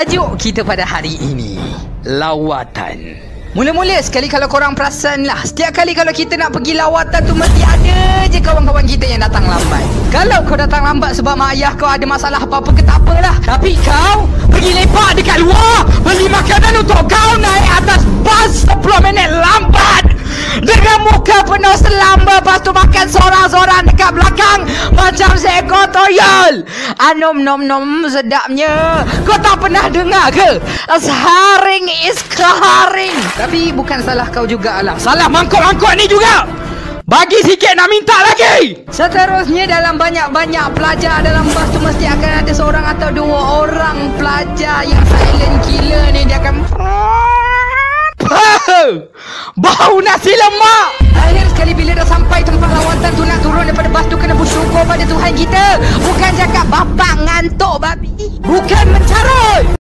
Tajuk kita pada hari ini Lawatan. Mula-mula sekali kalau korang perasan lah Setiap kali kalau kita nak pergi lawatan tu Mesti ada je kawan-kawan kita yang datang lambat. Kalau kau datang lambat sebab mak ayah kau ada masalah apa-apa ke tak apalah Tapi kau pergi lepak dekat luar Beli makanan untuk kau naik atas bas 10 minit lambat. Dengan muka penuh selamba Lepas tu makan seorang-seorang dekat belakang Macam seekor toyol Anom nom nom sedapnya. Kau tak pernah dengar ke? Haring is haring Tapi bukan salah kau jugalah Salah mangkuk-mangkuk ni juga. Bagi sikit nak minta lagi. Seterusnya dalam banyak-banyak pelajar dalam bas tu Mesti akan ada seorang atau dua orang pelajar yang silent gila ni. Dia akan Bau nasi lemak bersyukur pada Tuhan kita. Bukan cakap bapak ngantuk babi. Bukan mencarut